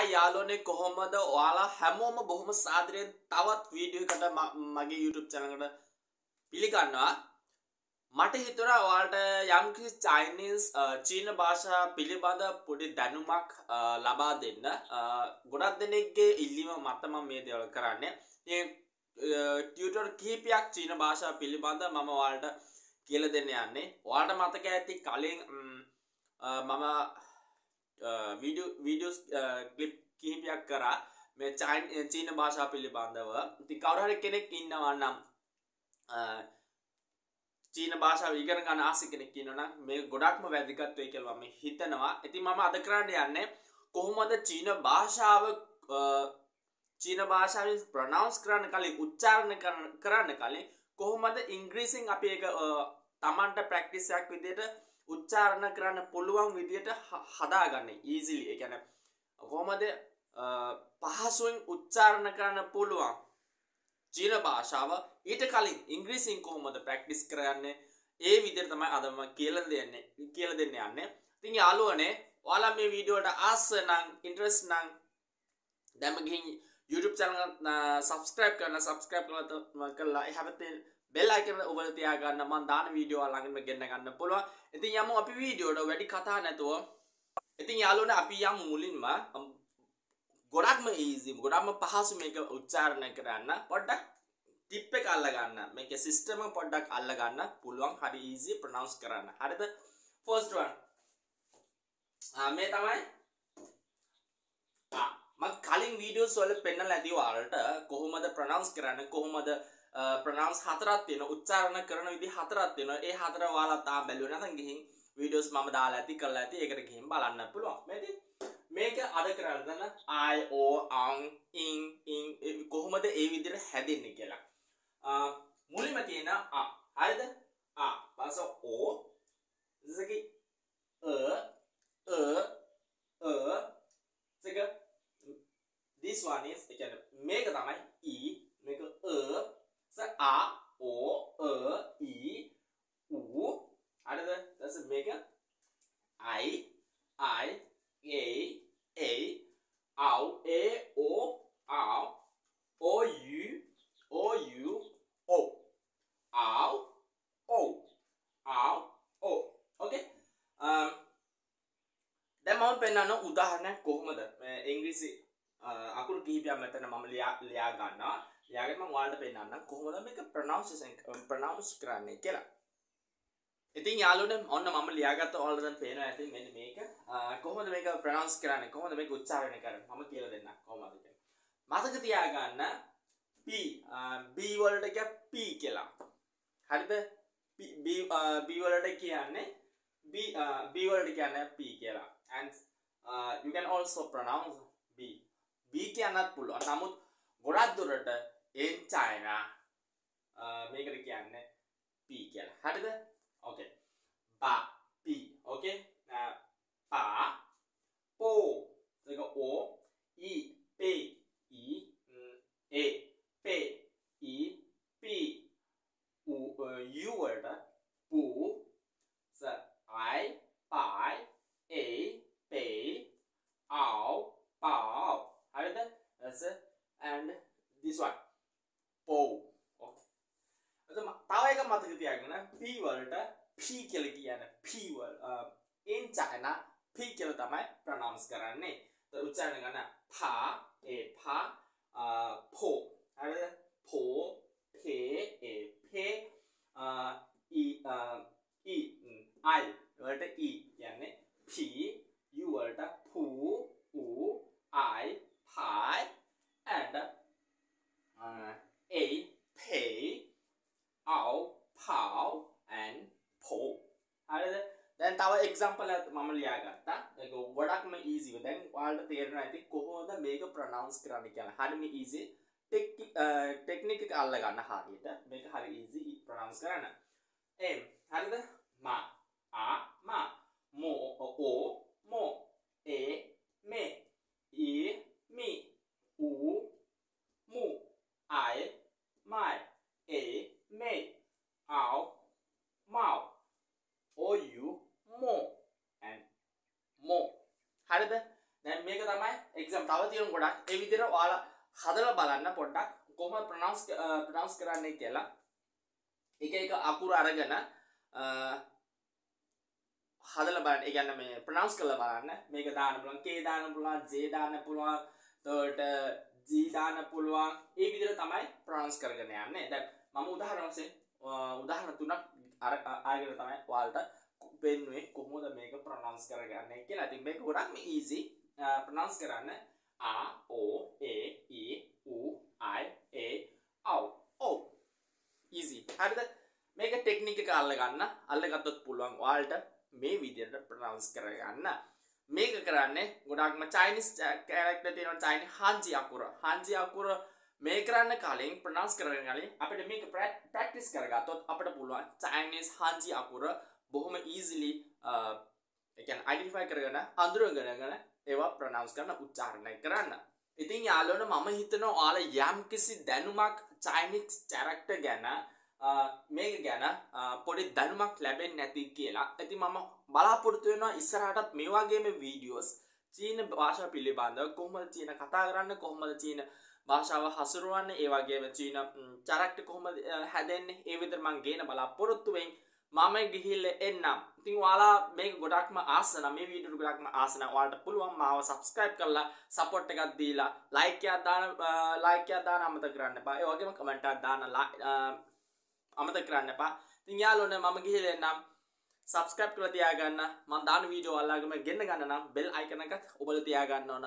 හා යාලෝනේ කොහොමද? ඔයාලා හැමෝම බොහොම සාදරයෙන් තවත් වීඩියෝ එකට මගේ YouTube channel එකට පිළිගන්නවා. මට හිතුණා ඔයාලට යම්කිසි චයිනීස් චීන භාෂා පිළිබඳ පොඩි දැනුමක් ලබා දෙන්න. ගොඩක් දෙනෙක්ගේ ඉල්ලීම මත මම මේ දේවල් කරන්නේ. ටියුටර් කිහිපයක් චීන භාෂා පිළිබඳ මම ඔයාලට කියලා දෙන්න යන්නේ. ඔයාලට මතක ඇති කලින් මම වීඩියෝස් කලිප් කිහිපයක් කරා මේ චයින් චීන භාෂා පිළිබඳව ති කවරහරි කෙනෙක් ඉන්නවා නම් චීන භාෂාව ඉගෙන ගන්න ආස කෙනෙක් ඉන්නවනම් මේ ගොඩක්ම වැදගත් වෙයි කියලා මම හිතනවා. ඉතින් මම අද කරන්න යන්නේ කොහොමද චීන භාෂාව චීන භාෂාවෙන් ප්‍රොනවුන්ස් කරන්න කලින් උච්චාරණය කරන්න කලින් කොහොමද ඉංග්‍රීසියෙන් අපි ඒක Tamanට ප්‍රැක්ටිස් එකක් විදිහට උච්චාරණ කරන්න පුළුවන් විදියට හදාගන්න ඊසිලි එකැන කොහොමද පහසුවෙන් උච්චාරණ කරන්න පුළුවන් චීන භාෂාව. ඊට කලින් ඉංග්‍රීසින් කොහොමද ප්‍රක්ටිස් කරන්න? ඒ විදිර තමයි අදම කියල දෙන්නේ කියල දෙන්න යන්න. තින් යාලුවනේ ඔයාලා මේ වීඩියෝට ආස්ස නං ඉන්ට්‍රස් නං දැමගින් YouTube චැනල සබස්ක්‍රයිබ් කරන සබස්ක්‍රයිබ් කල කරලා හැබතේ බෙල් අයිකන ඔබල තියාගන්න මන් දාන වීඩියෝ ළඟම ගෙන්න්න ගන්න පුළුවන්. ඉතින් යමු අපි වීඩියෝට වැඩි කතා නැතුව. ඉතින් යාලුන අපි යම් මුලින්ම. ගොඩක්ම ඊසි ගොඩක්ම පහසු මේක උච්චාරණය කරන්න. පොඩ්ඩක් ටිප් එක අල්ලගන්න මේක සිස්ටම පොඩ්ඩක් අල්ලගන්න පුළුවන්. හරි ඊසි ප්‍රනවස් කරන්න. හරිද? ෆෝස්ටන් මේ තමයි. මත් කලින් වීඩියෝස් වල පෙන්නලා ඇති ඔයාලට කොහොමද ප්‍රනවුන්ස් කරන්න කොහොමද ප්‍රනවස් හතරත් තියෙන උච්චාරණ කරන විදි හතරත් තියෙන ඒ හතර ඔයාලා තාම බැලුවේ නැත්නම් ගිහින් වීඩියෝස් මම දාලා ඇති කරලා ඇති ඒකට ගිහින් බලන්න පුළුවන්. මේක මේක අද කරන්න දන්න I O අං ඉන් ඉන් කොහොමද ඒ විදිහට හැදෙන්නේ කියලා. මුලින්ම තියෙන අ. හරිද? අ. පස්ස O ඉසකි a a a this one is ඒ කියන්නේ මේක තමයි e මේක a so a o a e u හරිද දැස මේක i i a a au a o au o u o u o au o au o okay um දැන් මම පෙන්නන උදාහරණයක් කොහොමද මේ ඉංග්‍රීසි අකුරු කිහිපයක් මෙතන මම ලියා ගන්නවා. යාගෙම වාල්ට පෙන්න්න කොහොමද මේක ප්‍රනවන්සන් ප්‍රනවන්ස් කරන්නේ කියලා. ඉතින් යාලුන ඔන්න මම ලියගත් ඔල්දන් පේන ඇති මෙ මේක. කොහොද මේක ප්‍රනවන්ස් කරන්න? කොහොද මේ උච්චාරණය කර ම කියල දෙන්න කොමද මතක තියාගන්න බීවලට එක පී කියලා. හරිද? බීවලට කියන්නේ බීවලට කියන්න පී කියලා. And uh, you can also pronounce B. B කියන්නත් පුළුවන් නමුත් ගොඩක් දුරට in China මේකට කියන්නේ P කියලා. හරිද? ඕකේ. ba P. Okay. pa po 这个 o i p i a p i p u u වලට pu sa i pai a pe ao pao හරිද? That's and this one. පෝව් තව එක මතක තියාගෙන P වලට P කියලා කියන P වල in China P කියලා තමයි ප්‍රොනවුන්ස් කරන්නේ. ඒ උච්චාරණය කරන පා ඒ පා පෝ හරිද? පෝ පේ ඒ පේ ඊ ඊ I වලට E කියන්නේ P U වලට පූ ඌ I pie and uh, a, pay, ow, pow, and po. හරිද? දැන් තව එක්සැම්පල් එකක් මම ලියාගත්තා. ඒක ගොඩක්ම ඊසි. දැන් ඔයාලට තේරෙනවා ඇති කොහොමද මේක ප්‍රොනවුන්ස් කරන්න කියලා. හරිම ඊසි. ටෙක්නික් එක අල්ල ගන්න හරියට. මේක හරි ඊසි ප්‍රොනවුන්ස් කරන්න. එම් හරිද? මා ආ මා මෝ ඕ මෝ ඒ මේ ඊ මී ඌ මු අය my, a, may, ow, mau, or you, more, and more. හරිද? දැන් මේක තමයි එක්සම් තව තියෙන ගොඩක් ඒ විදිහට ඔයාලා හදලා බලන්න පොඩ්ඩක් කොහොමද ප්‍රොනවුන්ස් ප්‍රොනවුන්ස් කරන්නේ කියලා. එක එක අකුරු අරගෙන හදලා බලන්න. ඒ කියන්නේ මේ ප්‍රොනවුන්ස් කරලා බලන්න. මේක දාන්න පුළුවන් K දාන්න පුළුවන් J දාන්න පුළුවන් එතකොට G දාන්න පුළුවන්. ඒ විදිහට තමයි ප්‍රොනවුන්ස් කරගෙන යන්නේ. දැන් මම උදාහරණ වශයෙන් උදාහරණ තුනක් අර ආගෙන තමයි ඔයාලට පෙන්ුවේ කොහොමද මේක ප්‍රොනවුන්ස් කරගන්නේ කියලා. ඉතින් මේක ගොඩක්ම ඊසි ප්‍රොනවුන්ස් කරන්න a o a e u i a au o oh, easy. හරිද? මේක ටෙක්නික් එක අල්ලගන්න. අල්ලගත්තොත් පුළුවන් ඔයාලට මේ විදිහට ප්‍රොනවුන්ස් කරගන්න. මේක කරන්නේ ගොඩක්ම චයිනිස් කැරක්ටර් තියෙනවා චයිනි හාන්ජි අකුර. හාන්ජි අකුර මේ කරන්න කලින් ප්‍රනස් කරන කලින් අපිට මේක ප්‍රක්ටිස් කරගත්තොත් අපට පුළුවන් චයිනිස් හාන්ජි අකුර බොහොම ඊසිලි එකන් අයිඩිෆයි කරගන්න අඳුරගනගන ඒවා ප්‍රනවස් කරන්න උච්චාරණය කරන්න. ඉතින් යාලෝන මම හිතන ඔයාල යම් කිසි දැනුමක් චයිනික්ස් චැරක්ට ගැන මේක ගැන පොඩි දැනුමක් ලැබෙන් නැති කියලා. ඇති මම බලාපොරත්තු වෙනවා ඉස්සරහටත් මේ වගේම වීඩියෝස් චීන භාෂා පිළිබඳව කොහොමද චීන කතා කරන්න කොහොමද චීන භාෂාව හසුරුවන්න ඒ වගේම චීන චරක්ට කොහොමද හැදෙන්නේ ඒ විදිහට මම ගේන බලාපොරොත්තු වෙන්නේ මම ගිහිල්ල එන්නම්. ඉතින් වාලා මේක ගොඩක්ම ආසන මේ වීඩියෝ ගොඩක්ම ආසන. ඔයාලට පුළුවන් මාව සබස්ක්‍රයිබ් කරලා සපෝට් එකක් දීලා ලයික් එකක් දාන ලයික් එකක් දාන්න අමතක කරන්න එපා. ඒ වගේම කමෙන්ට් එකක් දාන්න අමතක කරන්න එපා. ඉතින් යාළුවනේ මම ගිහිල්ලා එන්නම්. සබස්ක්‍රයිබ් කරලා තියාගන්න. මම දාන වීඩියෝ ඔයාලගම ගෙන්න ගන්න නම් බෙල් අයිකන් එකත් ඔබලා තියාගන්න ඕන.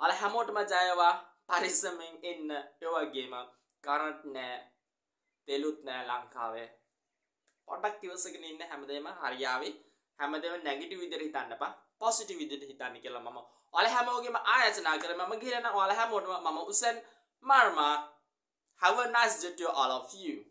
ඔයාලා හැමෝටම ජයවා. පරිස්සමෙන් එන්න. ඒ වගේම කරන්ට් නෑ. තෙලුත් නෑ ලංකාවේ. පොඩක් ඉවසගෙන ඉන්න හැමදේම හරියාවේ. හැමදේම නැගිටිව් විදිහට හිතන්න එපා. පොසිටිව් විදිහට හිතන්න කියලා මම ඔයාලා හැමෝගෙම ආයෝජනා කරා. මම කියන ඔයාලා හැමෝටම මම උසන්. මර්මා have a nice day to all of you.